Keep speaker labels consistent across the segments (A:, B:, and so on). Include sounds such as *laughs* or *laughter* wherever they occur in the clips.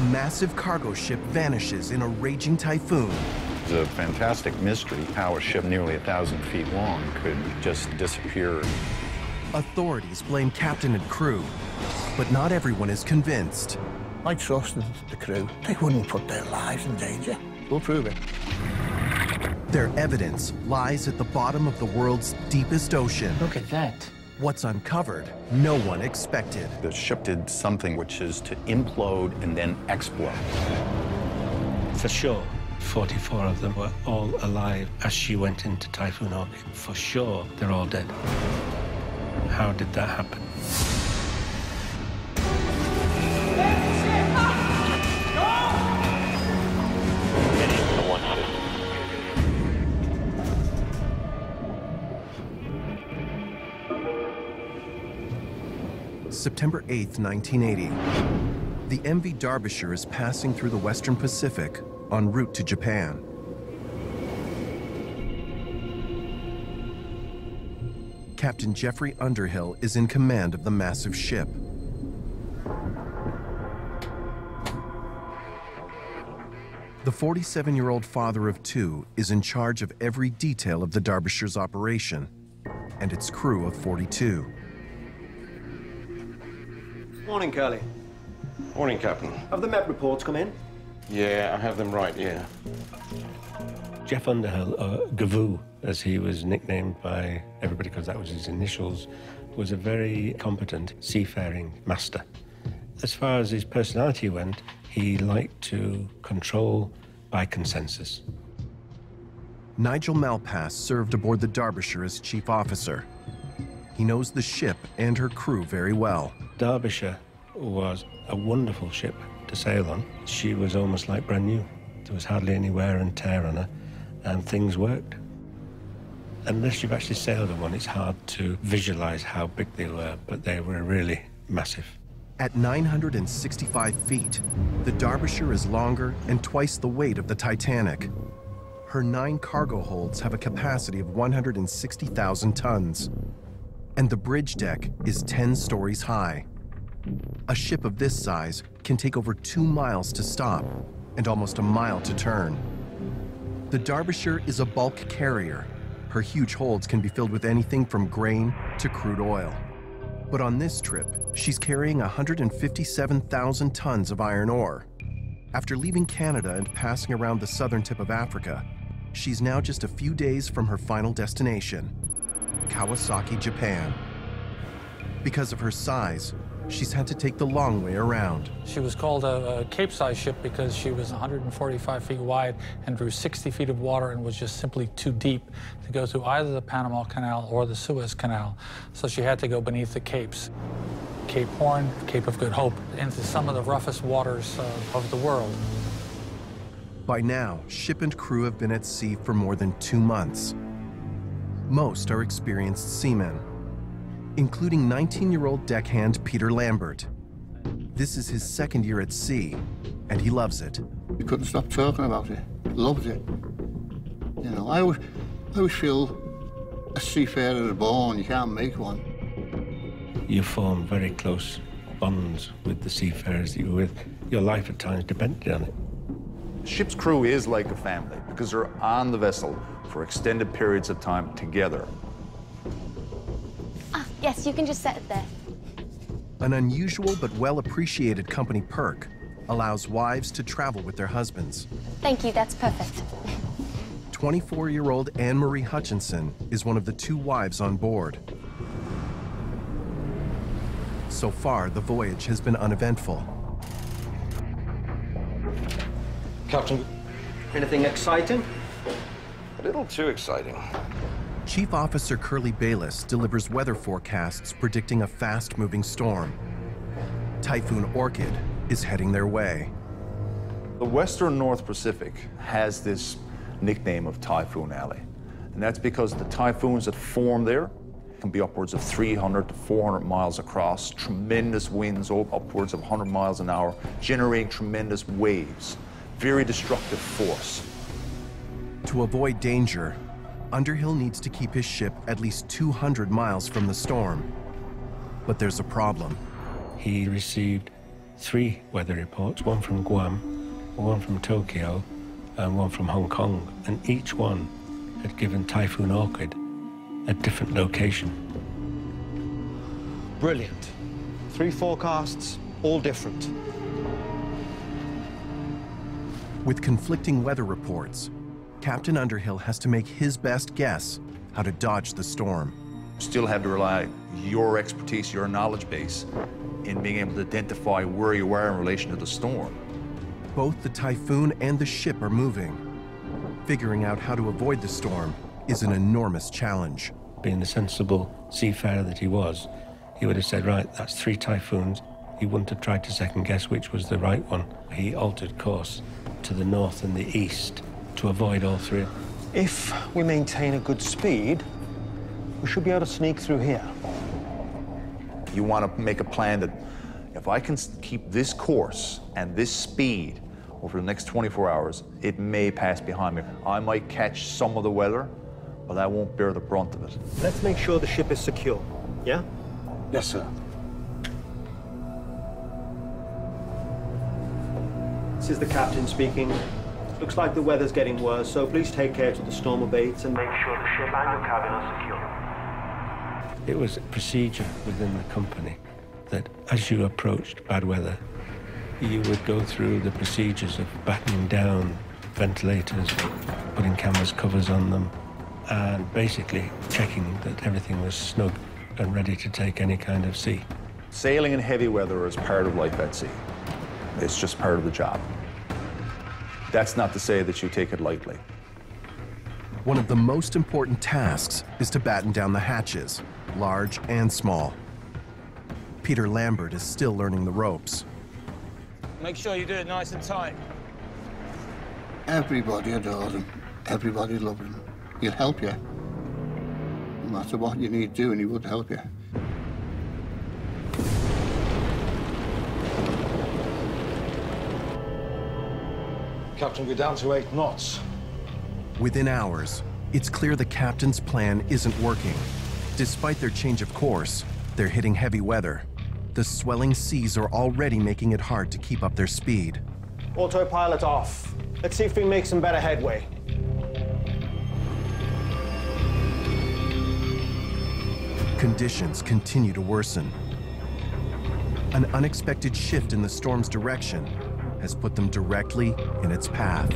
A: massive cargo ship vanishes in a raging typhoon.
B: It's a fantastic mystery how a ship nearly a thousand feet long could just disappear.
A: Authorities blame captain and crew, but not everyone is convinced.
C: I trusted the crew. They wouldn't put their lives in danger. We'll prove it.
A: Their evidence lies at the bottom of the world's deepest ocean.
D: Look at that.
A: What's uncovered, no one expected.
B: The ship did something which is to implode and then explode.
E: For sure, 44 of them were all alive as she went into Typhoon Orchid. For sure, they're all dead. How did that happen?
A: September 8, 1980. The MV Derbyshire is passing through the Western Pacific en route to Japan. Captain Geoffrey Underhill is in command of the massive ship. The 47 year old father of two is in charge of every detail of the Derbyshire's operation and its crew of 42.
F: Morning, Curly.
G: Morning, Captain.
F: Have the MEP reports come in?
G: Yeah, I have them right, yeah.
E: Jeff Underhill, or Gavoo, as he was nicknamed by everybody because that was his initials, was a very competent seafaring master. As far as his personality went, he liked to control by consensus.
A: Nigel Malpass served aboard the Derbyshire as chief officer. He knows the ship and her crew very well.
E: Derbyshire was a wonderful ship to sail on. She was almost like brand new. There was hardly any wear and tear on her, and things worked. Unless you've actually sailed on one, it's hard to visualize how big they were, but they were really massive.
A: At 965 feet, the Derbyshire is longer and twice the weight of the Titanic. Her nine cargo holds have a capacity of 160,000 tons, and the bridge deck is 10 stories high. A ship of this size can take over two miles to stop and almost a mile to turn. The Derbyshire is a bulk carrier. Her huge holds can be filled with anything from grain to crude oil. But on this trip, she's carrying 157,000 tons of iron ore. After leaving Canada and passing around the southern tip of Africa, she's now just a few days from her final destination, Kawasaki, Japan. Because of her size, she's had to take the long way around.
H: She was called a, a Cape-size ship because she was 145 feet wide and drew 60 feet of water and was just simply too deep to go through either the Panama Canal or the Suez Canal. So she had to go beneath the capes. Cape Horn, Cape of Good Hope, into some of the roughest waters uh, of the world.
A: By now, ship and crew have been at sea for more than two months. Most are experienced seamen, including 19-year-old deckhand Peter Lambert. This is his second year at sea, and he loves it.
C: We couldn't stop talking about it. Loved it. You know, I always, I always feel a seafarer is born. You can't make one.
E: You form very close bonds with the seafarers that you're with. Your life at times depended on it.
B: Ship's crew is like a family because they're on the vessel for extended periods of time together.
I: Yes, you can just set it there.
A: An unusual but well-appreciated company perk allows wives to travel with their husbands.
I: Thank you, that's perfect.
A: 24-year-old Anne-Marie Hutchinson is one of the two wives on board. So far, the voyage has been uneventful.
F: Captain, anything exciting?
G: A little too exciting.
A: Chief Officer Curly Bayless delivers weather forecasts predicting a fast-moving storm. Typhoon Orchid is heading their way.
B: The Western North Pacific has this nickname of Typhoon Alley, and that's because the typhoons that form there can be upwards of 300 to 400 miles across, tremendous winds upwards of 100 miles an hour, generating tremendous waves, very destructive force.
A: To avoid danger, Underhill needs to keep his ship at least 200 miles from the storm. But there's a problem.
E: He received three weather reports one from Guam, one from Tokyo, and one from Hong Kong. And each one had given Typhoon Orchid a different location.
F: Brilliant. Three forecasts, all different.
A: With conflicting weather reports, Captain Underhill has to make his best guess how to dodge the storm.
B: Still have to rely your expertise, your knowledge base, in being able to identify where you are in relation to the storm.
A: Both the typhoon and the ship are moving. Figuring out how to avoid the storm is an enormous challenge.
E: Being the sensible seafarer that he was, he would have said, right, that's three typhoons. He wouldn't have tried to second guess which was the right one. He altered course to the north and the east to avoid all three.
F: If we maintain a good speed, we should be able to sneak through here.
B: You want to make a plan that if I can keep this course and this speed over the next 24 hours, it may pass behind me. I might catch some of the weather, but I won't bear the brunt of it.
F: Let's make sure the ship is secure. Yeah?
G: Yes, sir.
F: This is the captain speaking. Looks like the weather's getting worse, so please take care till the storm abates and make sure the ship and your cabin are secure.
E: It was a procedure within the company that as you approached bad weather, you would go through the procedures of battening down ventilators, putting canvas covers on them, and basically checking that everything was snug and ready to take any kind of sea.
B: Sailing in heavy weather is part of life at sea. It's just part of the job. That's not to say that you take it lightly.
A: One of the most important tasks is to batten down the hatches, large and small. Peter Lambert is still learning the ropes.
D: Make sure you do it nice and tight.
C: Everybody adores him. Everybody loves him. He'll help you. No matter what you need doing, he would help you.
G: Captain, we're down to eight knots.
A: Within hours, it's clear the captain's plan isn't working. Despite their change of course, they're hitting heavy weather. The swelling seas are already making it hard to keep up their speed.
F: Autopilot off. Let's see if we can make some better headway.
A: Conditions continue to worsen. An unexpected shift in the storm's direction has put them directly in its path.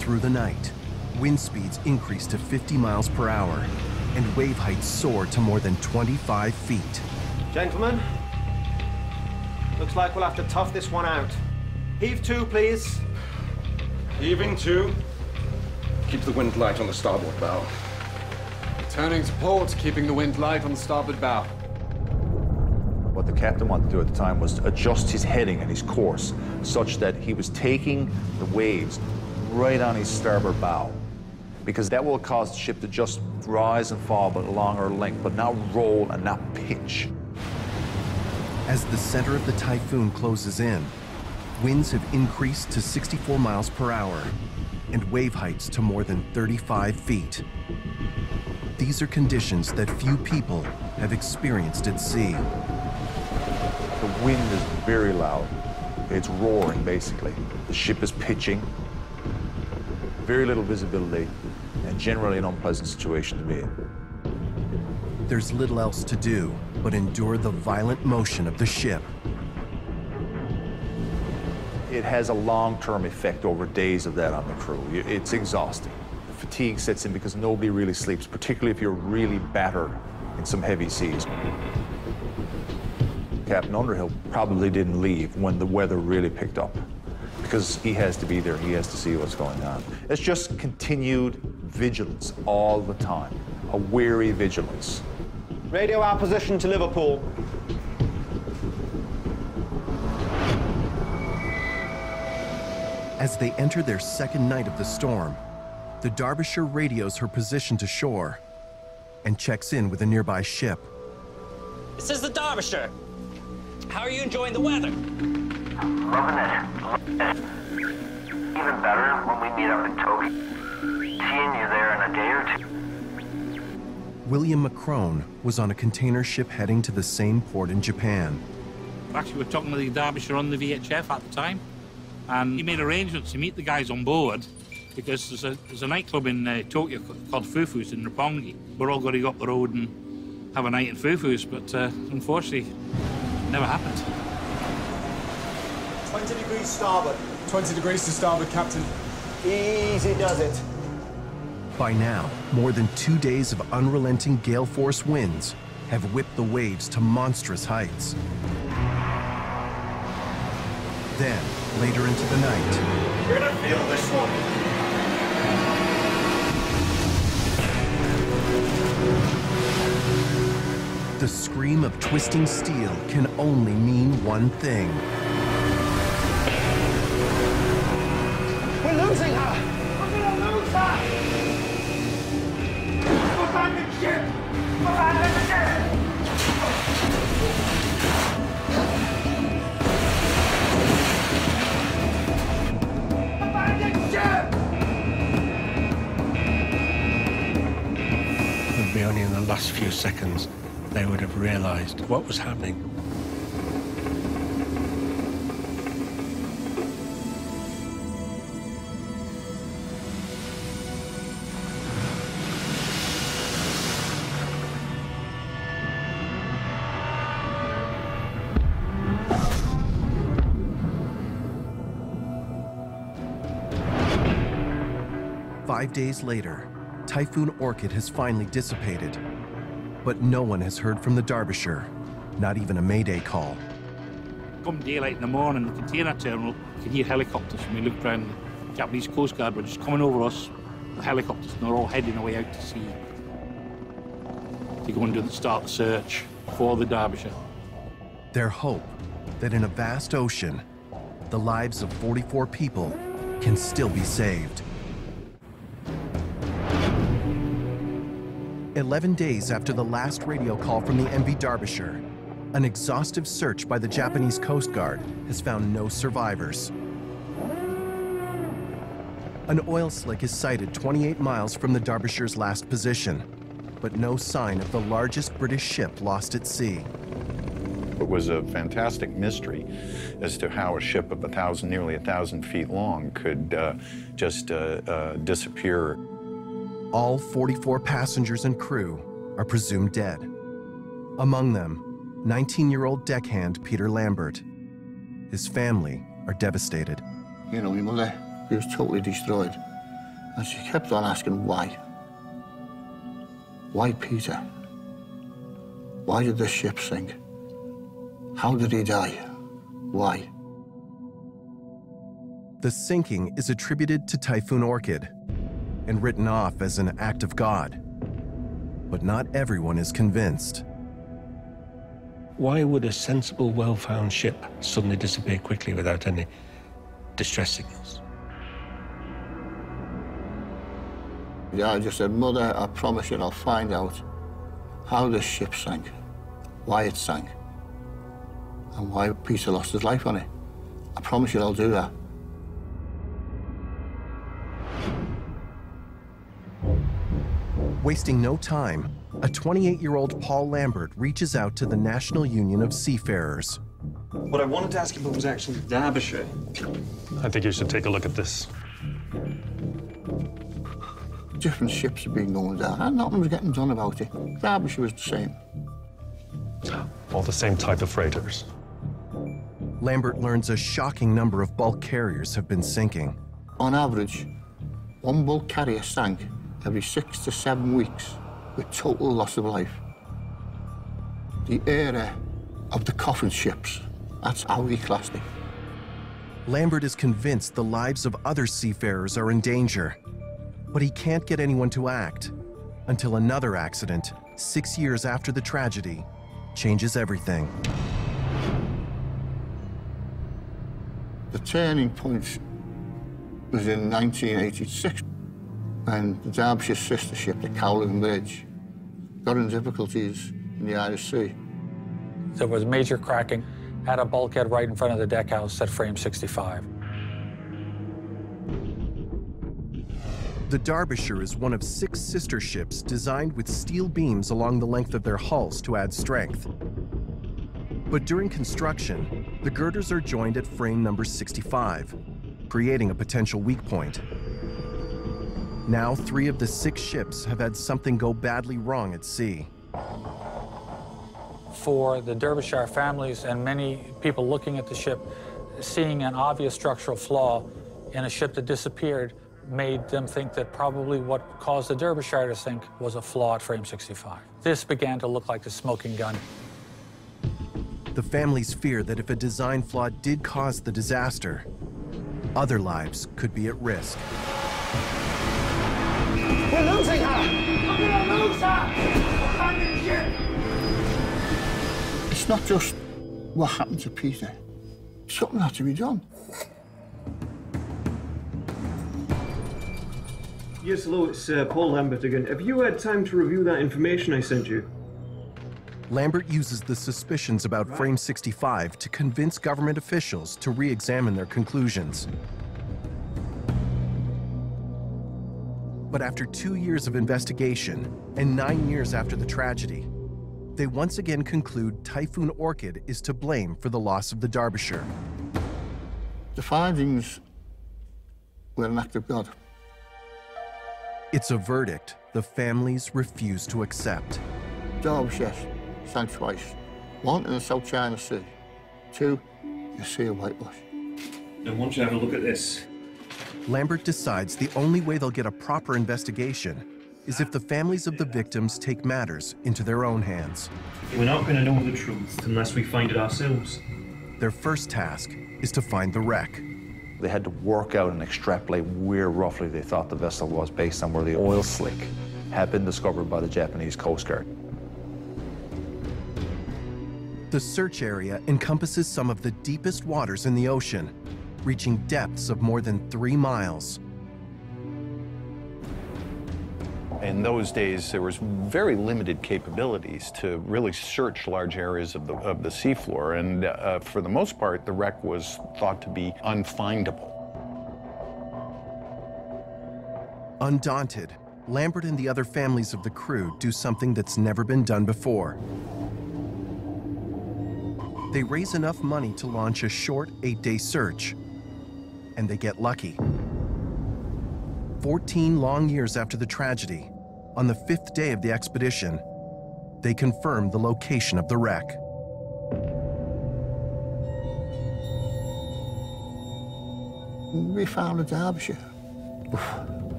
A: Through the night, wind speeds increase to 50 miles per hour, and wave heights soar to more than 25 feet.
F: Gentlemen, looks like we'll have to tough this one out. Heave to, please.
G: Heaving to. Keep the wind light on the starboard bow.
J: Turning to port, keeping the wind light on the starboard bow.
B: What the captain wanted to do at the time was adjust his heading and his course such that he was taking the waves right on his starboard bow. Because that will cause the ship to just rise and fall, but along her length, but not roll and not pitch.
A: As the center of the typhoon closes in, winds have increased to 64 miles per hour and wave heights to more than 35 feet. These are conditions that few people have experienced at sea.
B: The wind is very loud. It's roaring, basically. The ship is pitching. Very little visibility, and generally an unpleasant situation to be in.
A: There's little else to do but endure the violent motion of the ship.
B: It has a long-term effect over days of that on the crew. It's exhausting. The fatigue sets in because nobody really sleeps, particularly if you're really battered in some heavy seas. Captain Underhill probably didn't leave when the weather really picked up because he has to be there. He has to see what's going on. It's just continued vigilance all the time, a weary vigilance.
F: Radio our position to Liverpool.
A: As they enter their second night of the storm, the Derbyshire radios her position to shore and checks in with a nearby ship.
D: This is the Derbyshire. How are you enjoying the weather?
K: Loving it. Even better when we meet up in Tokyo. Seeing you there in a day or two.
A: William McCrone was on a container ship heading to the same port in Japan.
L: Actually, we were talking to the Derbyshire on the VHF at the time, and he made arrangements to meet the guys on board because there's a, there's a nightclub in uh, Tokyo called Fufu's in Roppongi. We're all going to go up the road and have a night in Fufu's, but uh, unfortunately, never happened.
F: 20 degrees starboard.
M: 20 degrees to starboard, Captain.
F: Easy does it.
A: By now, more than two days of unrelenting gale force winds have whipped the waves to monstrous heights. Then, later into the night,
F: We're gonna feel this one.
A: The scream of twisting steel can only mean one thing.
F: We're losing her. We're gonna lose her. Abandon ship. Abandon ship. Abandon ship.
E: It would be only in the last few seconds they would have realized what was happening.
A: Five days later, Typhoon Orchid has finally dissipated. But no one has heard from the Derbyshire, not even a mayday call.
L: Come daylight in the morning, the container terminal, you can hear helicopters. and we looked around, the Japanese Coast Guard were just coming over us, the helicopters, and they're all heading away out to sea to go and do the start the search for the Derbyshire.
A: Their hope that in a vast ocean, the lives of 44 people can still be saved. 11 days after the last radio call from the MV Derbyshire, an exhaustive search by the Japanese Coast Guard has found no survivors. An oil slick is sighted 28 miles from the Derbyshire's last position, but no sign of the largest British ship lost at sea.
N: It was a fantastic mystery as to how a ship of a thousand, nearly a thousand feet long could uh, just uh, uh, disappear.
A: All 44 passengers and crew are presumed dead. Among them, 19 year old deckhand Peter Lambert. His family are devastated.
C: You know, my mother, she was totally destroyed. And she kept on asking why. Why Peter? Why did the ship sink? How did he die? Why?
A: The sinking is attributed to Typhoon Orchid and written off as an act of God. But not everyone is convinced.
E: Why would a sensible, well found ship suddenly disappear quickly without any distress signals?
C: Yeah, I just said, Mother, I promise you I'll find out how the ship sank, why it sank, and why Peter lost his life on it. I promise you I'll do that.
A: Wasting no time, a 28 year old Paul Lambert reaches out to the National Union of Seafarers.
G: What I wanted to ask you about was actually Derbyshire.
O: I think you should take a look at this.
C: Different ships have been going down, and nothing was getting done about it. Derbyshire was the same.
O: All the same type of freighters.
A: Lambert learns a shocking number of bulk carriers have been sinking.
C: On average, one bulk carrier sank every six to seven weeks with total loss of life. The era of the coffin ships, that's how he classed it.
A: Lambert is convinced the lives of other seafarers are in danger, but he can't get anyone to act until another accident, six years after the tragedy, changes everything.
C: The turning point was in 1986 when the Derbyshire sister ship, the Kowloon Bridge, got in difficulties in the Irish Sea.
H: There was major cracking at a bulkhead right in front of the deckhouse at frame 65.
A: The Derbyshire is one of six sister ships designed with steel beams along the length of their hulls to add strength. But during construction, the girders are joined at frame number 65, creating a potential weak point. Now, three of the six ships have had something go badly wrong at sea.
H: For the Derbyshire families and many people looking at the ship, seeing an obvious structural flaw in a ship that disappeared made them think that probably what caused the Derbyshire to sink was a flaw at frame 65. This began to look like the smoking gun.
A: The families fear that if a design flaw did cause the disaster, other lives could be at risk.
K: We're losing her! I'm gonna lose her! Behind the ship!
C: It's not just what happened to Peter. Something had to be done.
F: Yes, hello, it's uh, Paul Lambert again. Have you had time to review that information I sent you?
A: Lambert uses the suspicions about Frame 65 to convince government officials to re examine their conclusions. But after two years of investigation and nine years after the tragedy, they once again conclude Typhoon Orchid is to blame for the loss of the Derbyshire.
C: The findings were an act of God.
A: It's a verdict the families refuse to accept.
C: Derbyshire sank twice. One in the South China Sea. Two, the Sea of Whitewash.
P: I once you have a look at this.
A: Lambert decides the only way they'll get a proper investigation is if the families of the victims take matters into their own hands.
P: We're not going to know the truth unless we find it ourselves.
A: Their first task is to find the wreck.
B: They had to work out and extrapolate where roughly they thought the vessel was based on where the oil slick had been discovered by the Japanese Coast Guard.
A: The search area encompasses some of the deepest waters in the ocean, reaching depths of more than three miles.
N: In those days, there was very limited capabilities to really search large areas of the, of the seafloor, and uh, for the most part, the wreck was thought to be unfindable.
A: Undaunted, Lambert and the other families of the crew do something that's never been done before. They raise enough money to launch a short eight-day search, and they get lucky. 14 long years after the tragedy, on the fifth day of the expedition, they confirm the location of the wreck.
C: We found a Derbyshire. Oof,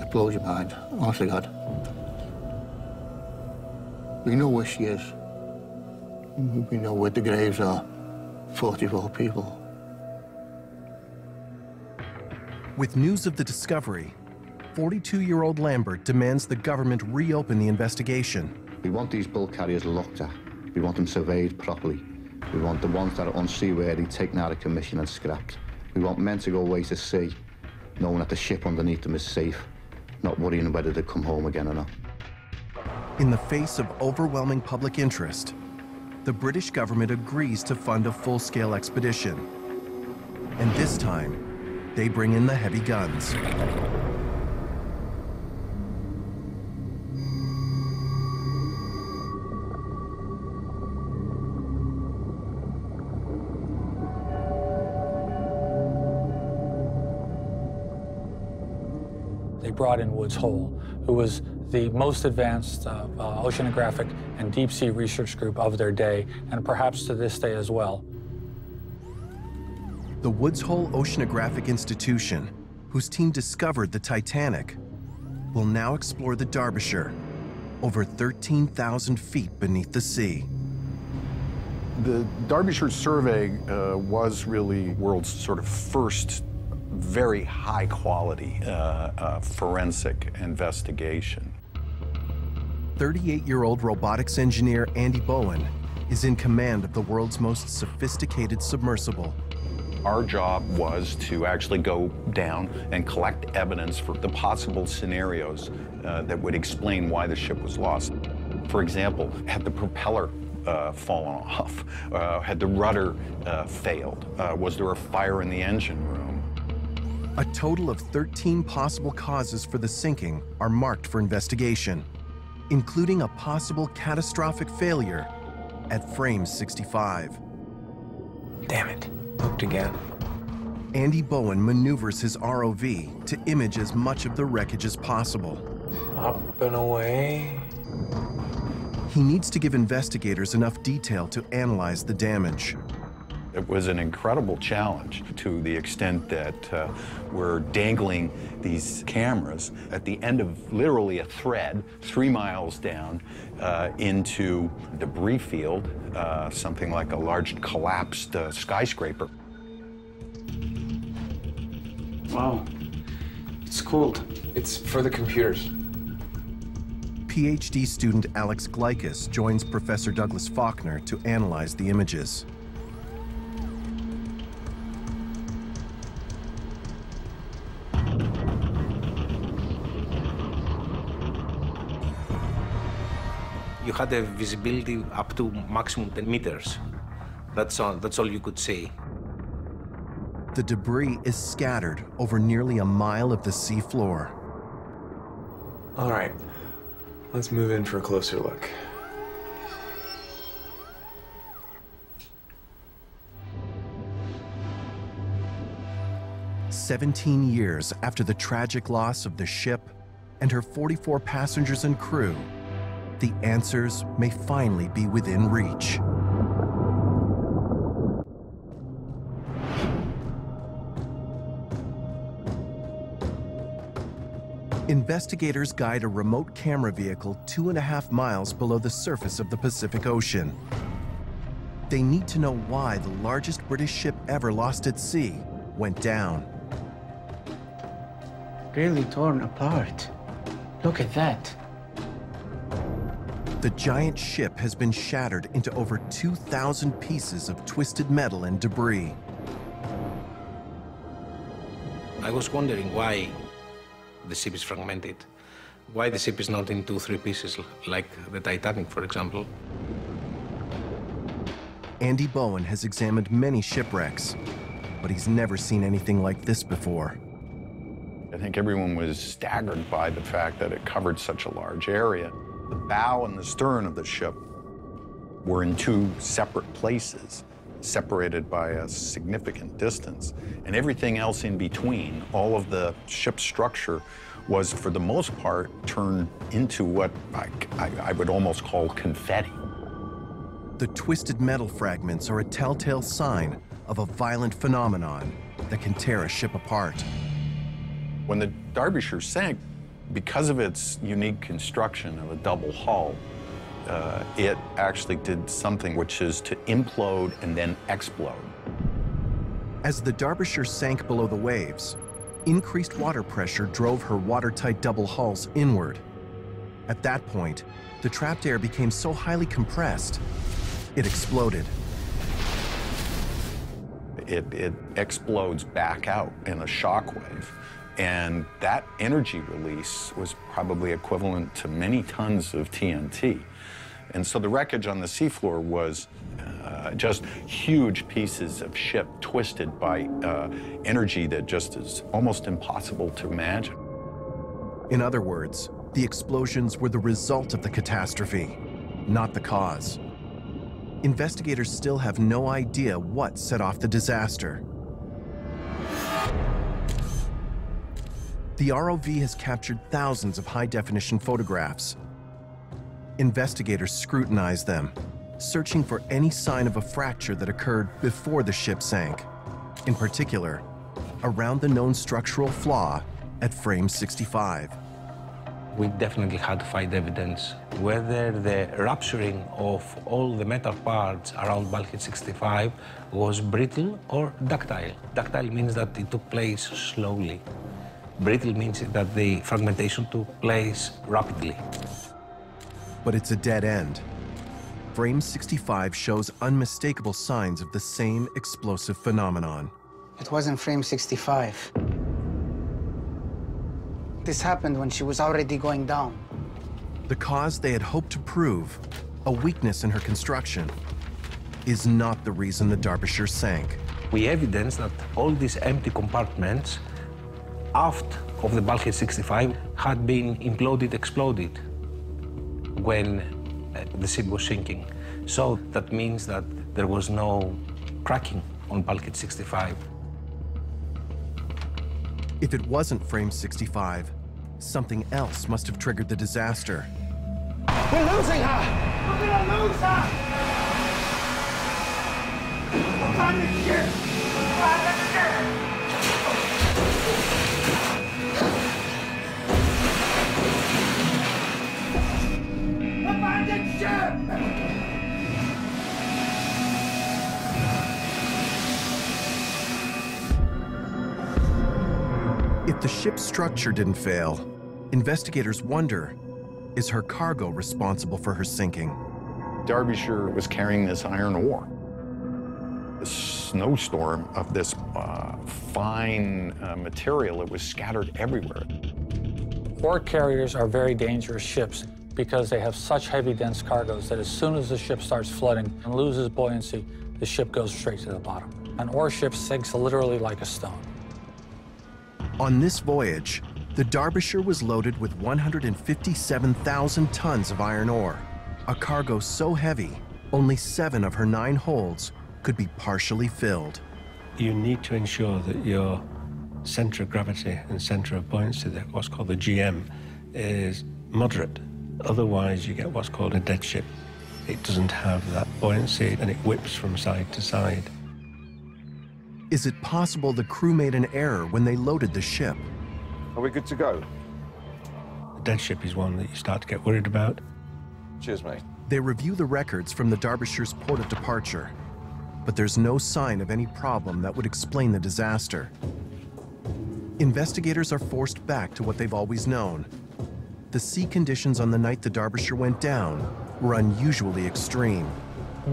C: it blows your mind, honestly, God. We know where she is. We know where the graves are. 44 people.
A: With news of the discovery, 42-year-old Lambert demands the government reopen the investigation.
Q: We want these bulk carriers looked at. We want them surveyed properly. We want the ones that are unseaworthy taken out of commission and scrapped. We want men to go away to sea, knowing that the ship underneath them is safe, not worrying whether they come home again or not.
A: In the face of overwhelming public interest, the British government agrees to fund a full-scale expedition. And this time, they bring in the heavy guns.
H: They brought in Woods Hole, who was the most advanced uh, uh, oceanographic and deep sea research group of their day, and perhaps to this day as well.
A: The Woods Hole Oceanographic Institution, whose team discovered the Titanic, will now explore the Derbyshire, over 13,000 feet beneath the sea.
N: The Derbyshire survey uh, was really world's sort of first very high quality uh, uh, forensic investigation.
A: 38-year-old robotics engineer Andy Bowen is in command of the world's most sophisticated submersible.
N: Our job was to actually go down and collect evidence for the possible scenarios uh, that would explain why the ship was lost. For example, had the propeller uh, fallen off? *laughs* Uh, had the rudder uh, failed? Uh, was there a fire in the engine room?
A: A total of 13 possible causes for the sinking are marked for investigation, including a possible catastrophic failure at frame 65.
R: Damn it, hooked again.
A: Andy Bowen maneuvers his ROV to image as much of the wreckage as possible.
R: Up and away.
A: He needs to give investigators enough detail to analyze the damage.
N: It was an incredible challenge to the extent that uh, we're dangling these cameras at the end of literally a thread three miles down uh, into debris field, uh, something like a large collapsed uh, skyscraper.
R: Wow. It's cooled. It's for the computers.
A: PhD student Alex Glykas joins Professor Douglas Faulkner to analyze the images.
R: You had a visibility up to maximum 10 meters. That's all, that's all you could see.
A: The debris is scattered over nearly a mile of the seafloor.
R: All right, let's move in for a closer look.
A: Seventeen years after the tragic loss of the ship and her 44 passengers and crew, the answers may finally be within reach. Investigators guide a remote camera vehicle two and a half miles below the surface of the Pacific Ocean. They need to know why the largest British ship ever lost at sea went down.
S: Really torn apart. Look at that.
A: The giant ship has been shattered into over 2,000 pieces of twisted metal and debris.
R: I was wondering why the ship is fragmented. Why the ship is not in two, three pieces, like the Titanic, for example.
A: Andy Bowen has examined many shipwrecks, but he's never seen anything like this before.
N: I think everyone was staggered by the fact that it covered such a large area. The bow and the stern of the ship were in two separate places, separated by a significant distance. And everything else in between, all of the ship's structure, was for the most part turned into what I, I, I would almost call confetti.
A: The twisted metal fragments are a telltale sign of a violent phenomenon that can tear a ship apart.
N: When the Derbyshire sank, because of its unique construction of a double hull, uh, it actually did something which is to implode and then explode.
A: As the Derbyshire sank below the waves, increased water pressure drove her watertight double hulls inward. At that point, the trapped air became so highly compressed, it exploded.
N: It, it explodes back out in a shockwave. And that energy release was probably equivalent to many tons of TNT. And so the wreckage on the seafloor was uh, just huge pieces of ship twisted by uh, energy that just is almost impossible to imagine.
A: In other words, the explosions were the result of the catastrophe, not the cause. Investigators still have no idea what set off the disaster. The ROV has captured thousands of high-definition photographs. Investigators scrutinize them, searching for any sign of a fracture that occurred before the ship sank. In particular, around the known structural flaw at frame 65.
R: We definitely had to find evidence whether the rupturing of all the metal parts around bulkhead 65 was brittle or ductile. Ductile means that it took place slowly. Brittle means that the fragmentation took place rapidly.
A: But it's a dead end. Frame 65 shows unmistakable signs of the same explosive phenomenon.
S: It wasn't frame 65. This happened when she was already going down.
A: The cause they had hoped to prove, a weakness in her construction, is not the reason the Derbyshire sank.
R: We evidence that all these empty compartments aft of the bulkhead 65 had been imploded, exploded when uh, the ship was sinking. So that means that there was no cracking on bulkhead 65.
A: If it wasn't frame 65, something else must have triggered the disaster.
K: We're losing her! We're gonna lose her! Find the
A: ship's structure didn't fail, investigators wonder is her cargo responsible for her sinking?
N: Derbyshire was carrying this iron ore. The snowstorm of this uh, fine uh, material, it was scattered everywhere.
H: Ore carriers are very dangerous ships because they have such heavy, dense cargoes that as soon as the ship starts flooding and loses buoyancy, the ship goes straight to the bottom. An ore ship sinks literally like a stone.
A: On this voyage, the Derbyshire was loaded with 157,000 tons of iron ore, a cargo so heavy, only seven of her nine holds could be partially filled.
E: You need to ensure that your center of gravity and center of buoyancy, what's called the GM, is moderate. Otherwise, you get what's called a dead ship. It doesn't have that buoyancy and it whips from side to side.
A: Is it possible the crew made an error when they loaded the ship?
G: Are we good to go?
E: A dead ship is one that you start to get worried about.
G: Cheers, mate.
A: They review the records from the Derbyshire's port of departure, but there's no sign of any problem that would explain the disaster. Investigators are forced back to what they've always known. The sea conditions on the night the Derbyshire went down were unusually extreme.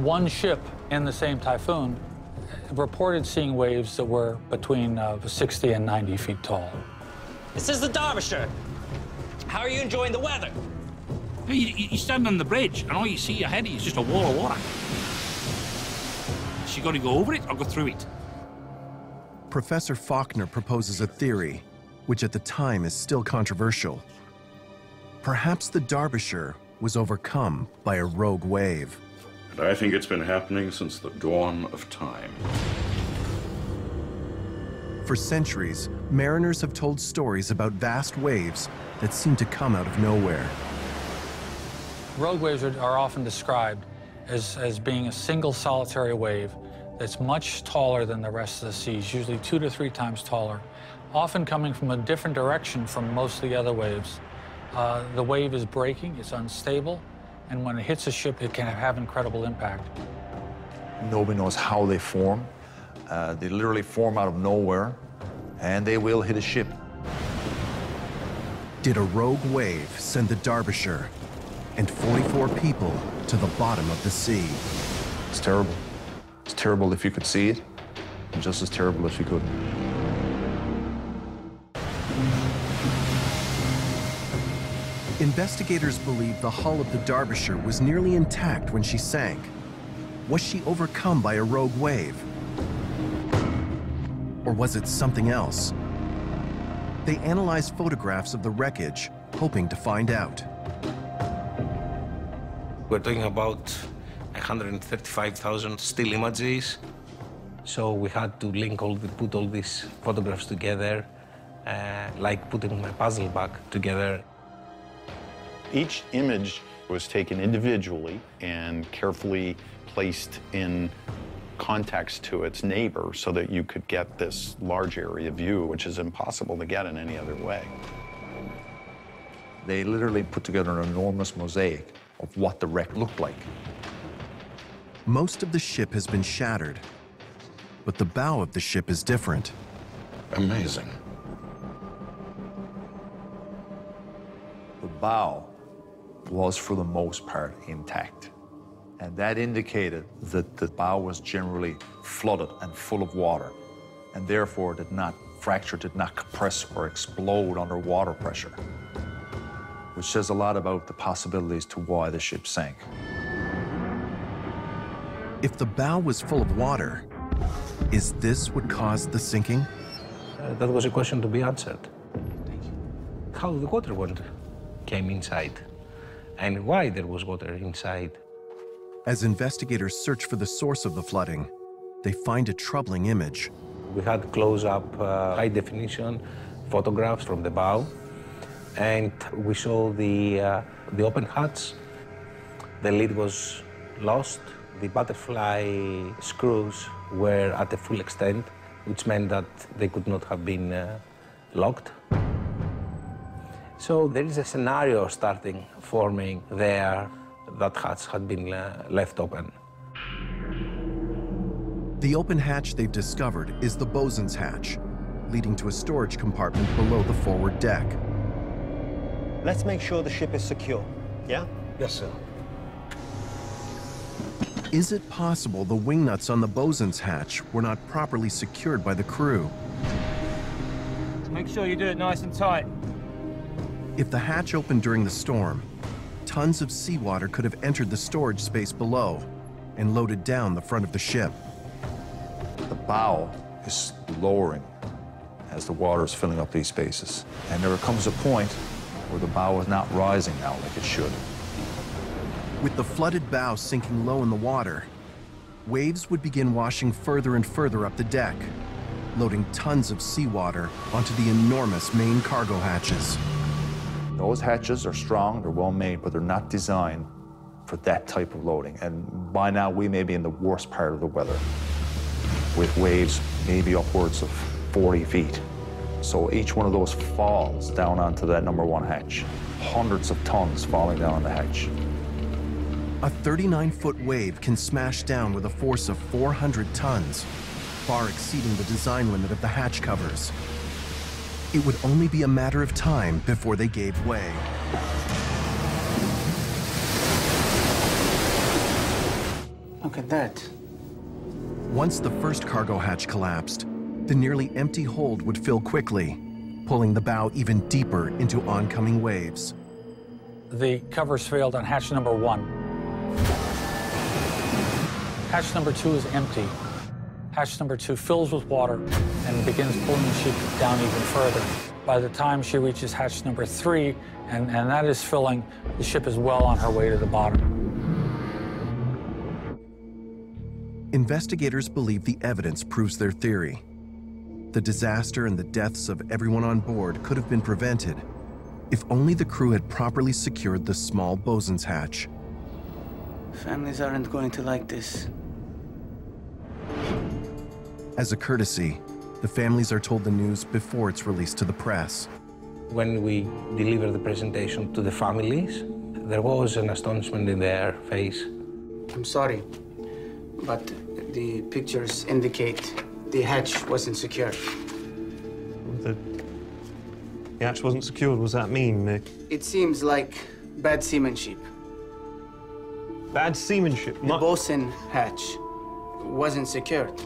H: One ship in the same typhoon reported seeing waves that were between uh, 60 and 90 feet tall.
D: This is the Derbyshire. How are you enjoying the weather?
L: You, you, you stand on the bridge, and all you see ahead of you is just a wall of water. So you got to go over it or go through it.
A: Professor Faulkner proposes a theory, which at the time is still controversial. Perhaps the Derbyshire was overcome by a rogue wave.
T: And I think it's been happening since the dawn of time.
A: For centuries, mariners have told stories about vast waves that seem to come out of nowhere.
H: Rogue waves are, are often described as, as being a single solitary wave that's much taller than the rest of the seas, usually two to three times taller, often coming from a different direction from most of the other waves. Uh, the wave is breaking, it's unstable, and when it hits a ship, it can have incredible impact.
B: Nobody knows how they form. Uh, they literally form out of nowhere, and they will hit a ship.
A: Did a rogue wave send the Derbyshire and 44 people to the bottom of the sea?
B: It's terrible. It's terrible if you could see it, and just as terrible if you couldn't.
A: Investigators believe the hull of the Derbyshire was nearly intact when she sank. Was she overcome by a rogue wave? Or was it something else? They analyzed photographs of the wreckage, hoping to find out.
R: We're talking about 135,000 still images. So we had to link all the, put all these photographs together, uh, like putting a puzzle back together.
N: Each image was taken individually and carefully placed in context to its neighbor so that you could get this large area view, which is impossible to get in any other way.
B: They literally put together an enormous mosaic of what the wreck looked like.
A: Most of the ship has been shattered, but the bow of the ship is different.
T: Amazing.
B: The bow was, for the most part, intact. And that indicated that the bow was generally flooded and full of water, and therefore did not fracture, did not compress or explode under water pressure, which says a lot about the possibilities to why the ship sank.
A: If the bow was full of water, is this what caused the sinking?
R: uh, that was a question to be answered. How the water went, came inside, and why there was water inside.
A: As investigators search for the source of the flooding, they find a troubling image.
R: We had close-up, uh, high-definition photographs from the bow, and we saw the, uh, the open huts. The lid was lost. The butterfly screws were at a full extent, which meant that they could not have been uh, locked. So there is a scenario starting forming there that hatch had been uh, left open.
A: The open hatch they've discovered is the bosun's hatch, leading to a storage compartment below the forward deck.
F: Let's make sure the ship is secure, yeah?
R: Yes, sir.
A: Is it possible the wing nuts on the bosun's hatch were not properly secured by the crew?
U: Make sure you do it nice and tight.
A: If the hatch opened during the storm, tons of seawater could have entered the storage space below and loaded down the front of the ship.
B: The bow is lowering as the water is filling up these spaces. And there comes a point where the bow is not rising now like it should.
A: With the flooded bow sinking low in the water, waves would begin washing further and further up the deck, loading tons of seawater onto the enormous main cargo hatches.
B: Those hatches are strong, they're well made, but they're not designed for that type of loading. And by now, we may be in the worst part of the weather, with waves maybe upwards of 40 feet. So each one of those falls down onto that number one hatch. Hundreds of tons falling down on the hatch.
A: A 39-foot wave can smash down with a force of 400 tons, far exceeding the design limit of the hatch covers. It would only be a matter of time before they gave way.
S: Look at that.
A: Once the first cargo hatch collapsed, the nearly empty hold would fill quickly, pulling the bow even deeper into oncoming waves.
H: The covers failed on hatch number one. Hatch number two is empty. Hatch number two fills with water and begins pulling the ship down even further. By the time she reaches hatch number three, and, and that is filling, the ship is well on her way to the bottom.
A: Investigators believe the evidence proves their theory. The disaster and the deaths of everyone on board could have been prevented if only the crew had properly secured the small bosun's hatch.
S: Families aren't going to like this.
A: As a courtesy, the families are told the news before it's released to the press.
R: When we delivered the presentation to the families, there was an astonishment in their face.
S: I'm sorry, but the pictures indicate the hatch wasn't secure.
F: The, the hatch wasn't secured. What does that mean, Mick?
S: It seems like bad seamanship.
F: Bad seamanship?
S: The bosun hatch wasn't secured.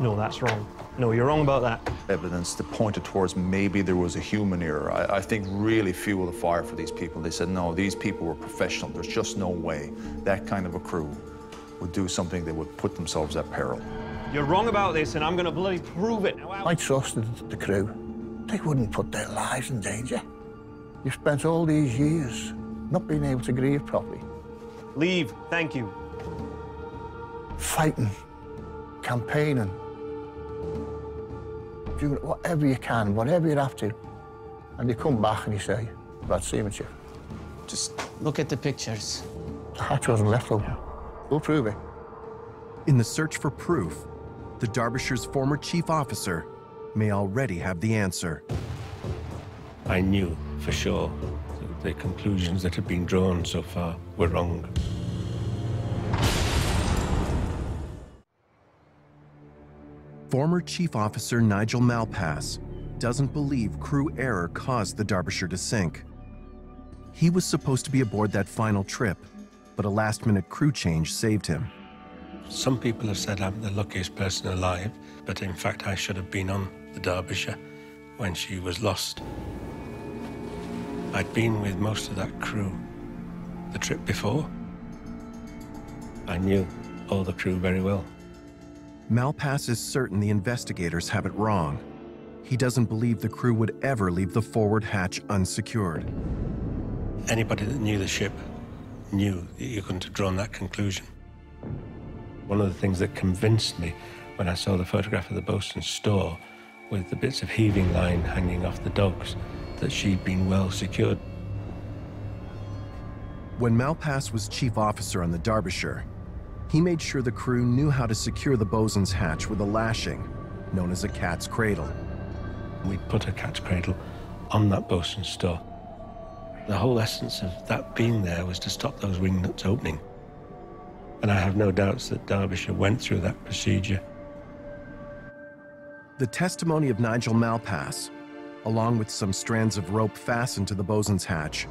F: No, that's wrong. No, you're wrong about that.
B: Evidence that pointed towards maybe there was a human error, I, I think really fueled the fire for these people. They said, no, these people were professional. There's just no way that kind of a crew would do something that would put themselves at peril.
F: You're wrong about this, and I'm going to bloody prove it. Now,
C: I trusted the crew. They wouldn't put their lives in danger. You've spent all these years not being able to grieve properly.
F: Leave, thank you.
C: Fighting, campaigning, doing whatever you can, whatever you have to. And you come back and you say, bad seamanship.
S: Just look at the pictures.
C: The hatch wasn't left open. We'll prove it.
A: In the search for proof, the Derbyshire's former chief officer may already have the answer.
E: I knew for sure that the conclusions that had been drawn so far were wrong.
A: Former Chief Officer Nigel Malpass doesn't believe crew error caused the Derbyshire to sink. He was supposed to be aboard that final trip, but a last-minute crew change saved him.
E: Some people have said I'm the luckiest person alive, but in fact I should have been on the Derbyshire when she was lost. I'd been with most of that crew the trip before. I knew all the crew very well.
A: Malpass is certain the investigators have it wrong. he doesn't believe the crew would ever leave the forward hatch unsecured.
E: Anybody that knew the ship knew that you couldn't have drawn that conclusion. One of the things that convinced me when I saw the photograph of the bosun's store with the bits of heaving line hanging off the dogs that she'd been well secured.
A: When Malpass was chief officer on the Derbyshire, he made sure the crew knew how to secure the bosun's hatch with a lashing, known as a cat's cradle.
E: We put a cat's cradle on that bosun's store. The whole essence of that being there was to stop those wing nuts opening. And I have no doubts that Derbyshire went through that procedure.
A: The testimony of Nigel Malpass, along with some strands of rope fastened to the bosun's hatch,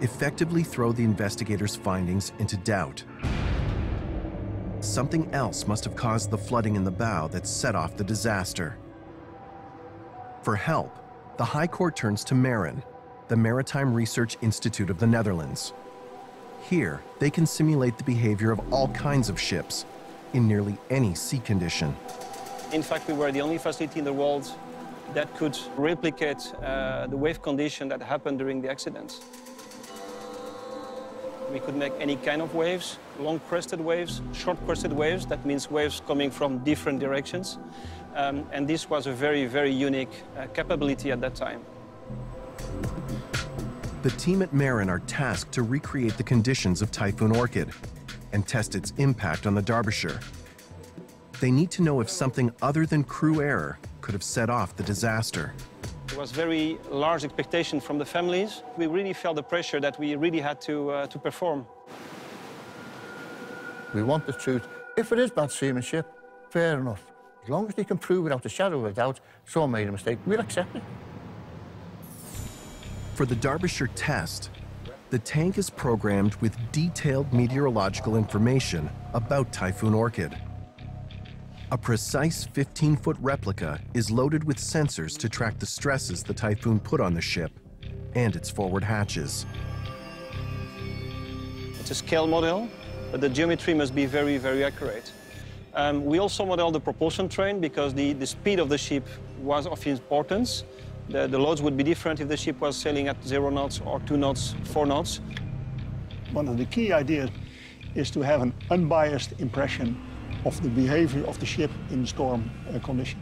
A: effectively throw the investigators' findings into doubt. Something else must have caused the flooding in the bow that set off the disaster. For help, the High Court turns to MARIN, the Maritime Research Institute of the Netherlands. Here, they can simulate the behavior of all kinds of ships in nearly any sea condition.
V: In fact, we were the only facility in the world that could replicate uh, the wave condition that happened during the accidents. We could make any kind of waves, long crested waves, short crested waves, that means waves coming from different directions. Um, and this was a very, very unique uh, capability at that time.
A: The team at Marin are tasked to recreate the conditions of Typhoon Orchid and test its impact on the Derbyshire. They need to know if something other than crew error could have set off the disaster.
V: There was very large expectation from the families. We really felt the pressure that we really had to, uh, to perform.
C: We want the truth. If it is bad seamanship, fair enough. As long as they can prove without a shadow of a doubt someone made a mistake, we'll accept it.
A: For the Derbyshire test, the tank is programmed with detailed meteorological information about Typhoon Orchid. A precise 15-foot replica is loaded with sensors to track the stresses the typhoon put on the ship and its forward hatches.
V: It's a scale model, but the geometry must be very, very accurate. Um, we also model the propulsion train because the, the speed of the ship was of importance. The, the loads would be different if the ship was sailing at zero knots or two knots, four knots.
W: One of the key ideas is to have an unbiased impression of the behavior of the ship in storm uh, condition.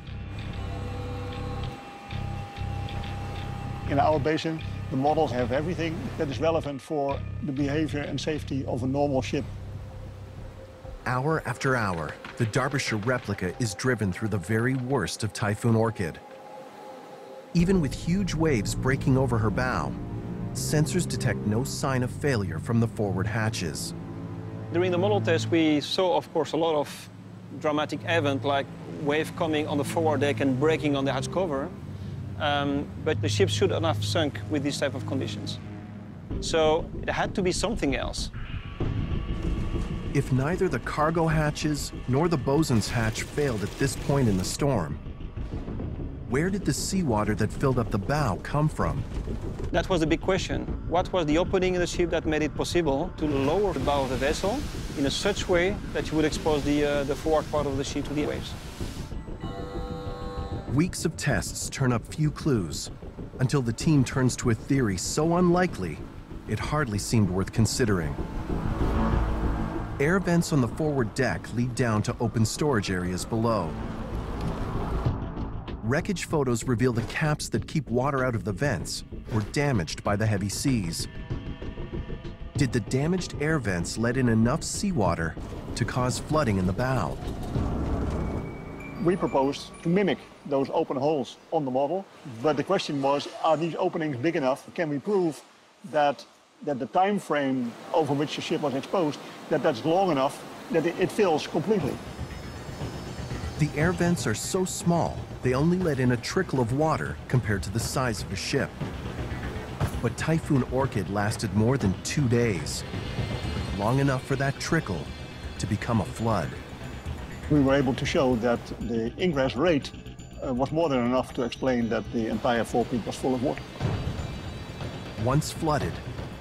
W: In our basin, the models have everything that is relevant for the behavior and safety of a normal ship.
A: Hour after hour, the Derbyshire replica is driven through the very worst of Typhoon Orchid. Even with huge waves breaking over her bow, sensors detect no sign of failure from the forward hatches.
V: During the model test, we saw, of course, a lot of dramatic event like wave coming on the forward deck and breaking on the hatch cover. Um, but the ship should not have sunk with these type of conditions. So it had to be something else.
A: If neither the cargo hatches nor the bosun's hatch failed at this point in the storm, where did the seawater that filled up the bow come from?
V: That was the big question. What was the opening in the ship that made it possible to lower the bow of the vessel in a such way that you would expose the, uh, the forward part of the ship to the waves?
A: Weeks of tests turn up few clues until the team turns to a theory so unlikely it hardly seemed worth considering. Air vents on the forward deck lead down to open storage areas below. Wreckage photos reveal the caps that keep water out of the vents were damaged by the heavy seas. Did the damaged air vents let in enough seawater to cause flooding in the bow?
W: We proposed to mimic those open holes on the model, but the question was, are these openings big enough? Can we prove that, that the time frame over which the ship was exposed, that that's long enough that it, it fills completely?
A: The air vents are so small, they only let in a trickle of water compared to the size of a ship. But Typhoon Orchid lasted more than two days, long enough for that trickle to become a flood.
W: We were able to show that the ingress rate uh, was more than enough to explain that the entire forepeak was full of water.
A: Once flooded,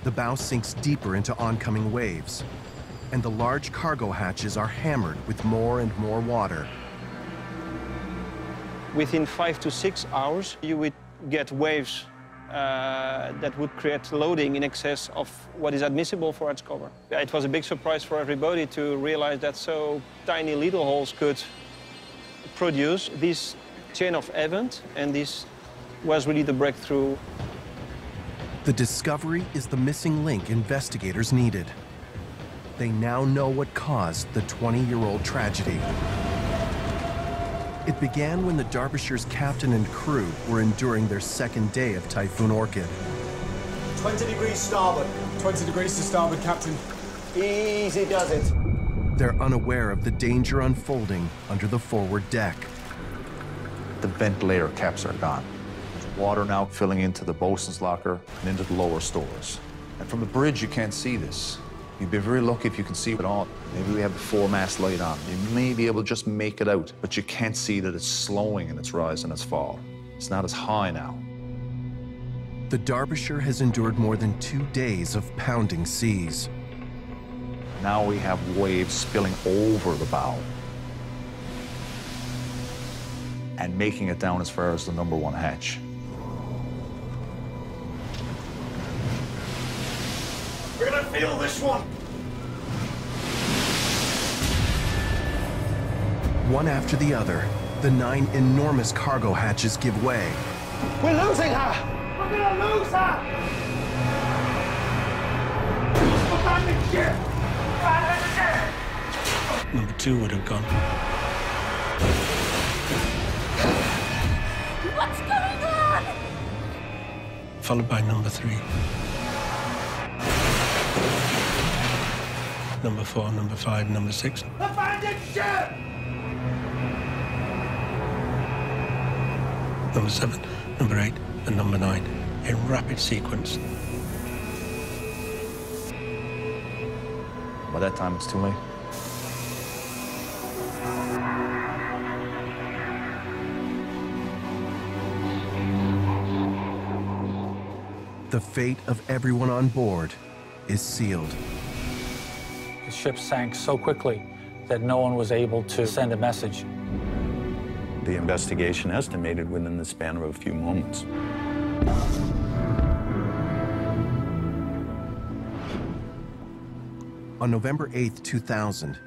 A: the bow sinks deeper into oncoming waves, and the large cargo hatches are hammered with more and more water.
V: within five to six hours, you would get waves uh, that would create loading in excess of what is admissible for hatch cover. It was a big surprise for everybody to realize that so tiny little holes could produce this chain of event, and this was really the breakthrough.
A: The discovery is the missing link investigators needed. They now know what caused the 20-year-old tragedy. It began when the Derbyshire's captain and crew were enduring their second day of Typhoon Orchid.
K: 20 degrees starboard. 20 degrees to starboard, Captain. Easy does it.
A: They're unaware of the danger unfolding under the forward deck.
B: The ventilator caps are gone. There's water now filling into the bosun's locker and into the lower stores. And from the bridge, you can't see this. You'd be very lucky if you can see it all. Maybe we have the foremast light on. You may be able to just make it out, but you can't see that it's slowing in its rise and its fall. It's not as high now.
A: The Derbyshire has endured more than two days of pounding seas.
B: Now we have waves spilling over the bow and making it down as far as the number one hatch.
K: Feel this one.
A: One after the other, the nine enormous cargo hatches give way.
K: We're losing her. We're gonna lose her. Abandon ship. Abandon ship.
E: Number two would have gone.
K: What's going on?
E: Followed by number three. Number four, number five, number six.
K: Abandon ship.
E: number seven, number eight, and number nine in rapid sequence.
B: By that time, it's too late.
A: The fate of everyone on board is sealed.
H: The ship sank so quickly that no one was able to send a message.
N: The investigation estimated within the span of a few moments.
A: On November 8, 2000,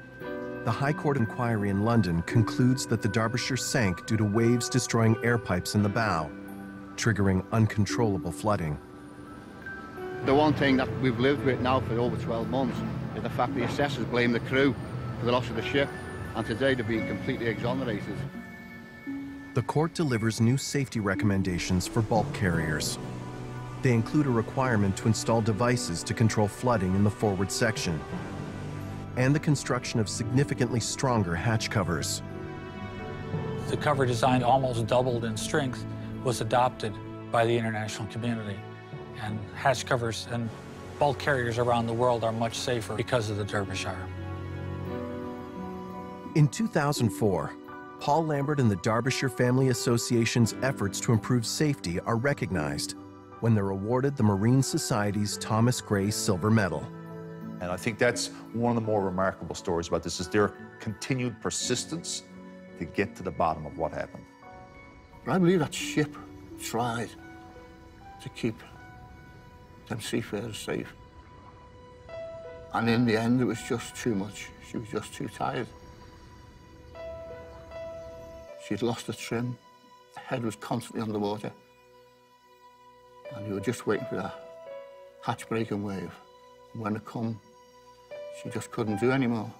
A: the High Court inquiry in London concludes that the Derbyshire sank due to waves destroying air pipes in the bow, triggering uncontrollable flooding.
Q: The one thing that we've lived with now for over 12 months is the fact the assessors blame the crew for the loss of the ship, and today they're being completely exonerated.
A: The court delivers new safety recommendations for bulk carriers. They include a requirement to install devices to control flooding in the forward section, and the construction of significantly stronger hatch covers.
H: The cover design almost doubled in strength was adopted by the international community. And hatch covers and bulk carriers around the world are much safer because of the Derbyshire.
A: In 2004, Paul Lambert and the Derbyshire Family Association's efforts to improve safety are recognized when they're awarded the Marine Society's Thomas Gray Silver Medal.
B: And I think that's one of the more remarkable stories about this is their continued persistence to get to the bottom of what happened.
C: I believe that ship tried to keep them seafarers safe. And in the end, it was just too much. She was just too tired. She'd lost her trim. The head was constantly underwater. And you were just waiting for that hatch breaking wave. And when it come, she just couldn't do anymore.